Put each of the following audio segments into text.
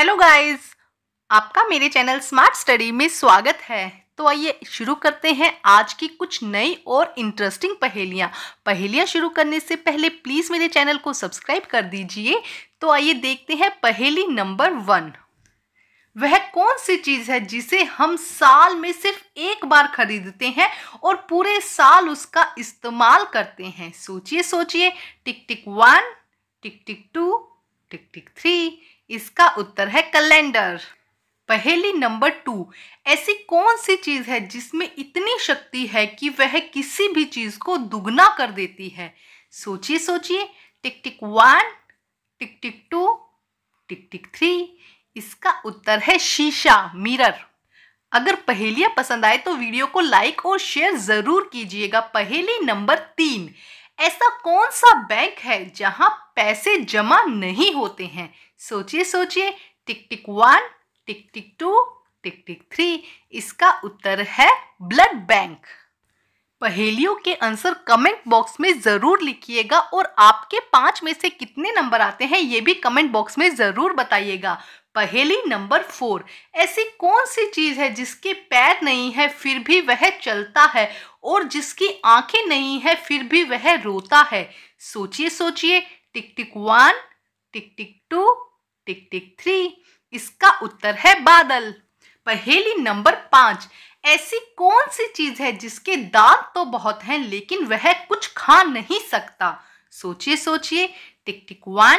Hello guys आपका मेरे channel smart study में स्वागत है। तो आइए शुरू करते हैं आज की कुछ नई और इंटरेस्टिंग पहेलियाँ। पहेलियाँ शुरू करने से पहले प्लीज़ मेरे चैनल को सब्सक्राइब कर दीजिए। तो आइए देखते हैं पहेली नंबर वन वह कौन सी चीज़ है जिसे हम साल में सिर्फ़ एक बार खरीदते हैं और पूरे साल उसका इस्तेमाल करते हैं? सोचिए सोचिए। Tick tick one tick tick two tick tick three इसका उत्तर है कैलेंडर। पहेली नंबर टू, ऐसी कौन सी चीज़ है जिसमें इतनी शक्ति है कि वह किसी भी चीज़ को दुगना कर देती है? सोचिए सोचिए। Tick tick, one, tick tick, two, tick tick, three. इसका उत्तर है शीशा, मिरर। अगर पहेलियाँ पसंद आए तो वीडियो को लाइक और शेयर ज़रूर कीजिएगा। पहेली नंबर तीन ऐसा कौन सा बैंक है जहाँ पैसे जमा नहीं होते हैं? सोचिए सोचिए। Tick tick, one, tick tick, two, tick tick, three. इसका उत्तर है ब्लड बैंक। पहेलियों के आंसर कमेंट बॉक्स में ज़रूर लिखिएगा और आपके पाँच में से कितने नंबर आते हैं, ये भी कमेंट बॉक्स में ज़रूर बताइएगा। पहेली नंबर फोर। ऐसी कौन सी चीज़ है जिसके पैर नहीं है, फिर भी वह चलता है, और जिसकी आँखें नहीं है, फिर भी वह रोता है? सोचिए सोचिए। Tick tick, one, tick tick, two, tick tick, three. इसका उत्तर है बादल। पहेली नंबर पाँच। ऐसी कौन सी चीज़ है जिसके दांत तो बहुत हैं, लेकिन वह कुछ खा नहीं सकता? सोचिए सोचिए। Tick tick, one,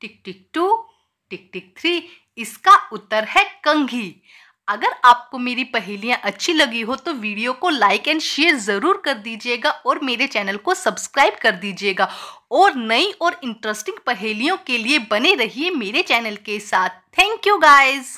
tick tick, two tick tick three, इसका उत्तर है कंघी। अगर आपको मेरी पहेलियाँ अच्छी लगी हो तो वीडियो को लाइक एंड शेयर ज़रूर कर दीजिएगा और मेरे चैनल को सब्सक्राइब कर दीजिएगा। और नई और इंटरेस्टिंग पहेलियों के लिए बने रहिए मेरे चैनल के साथ। Thank you guys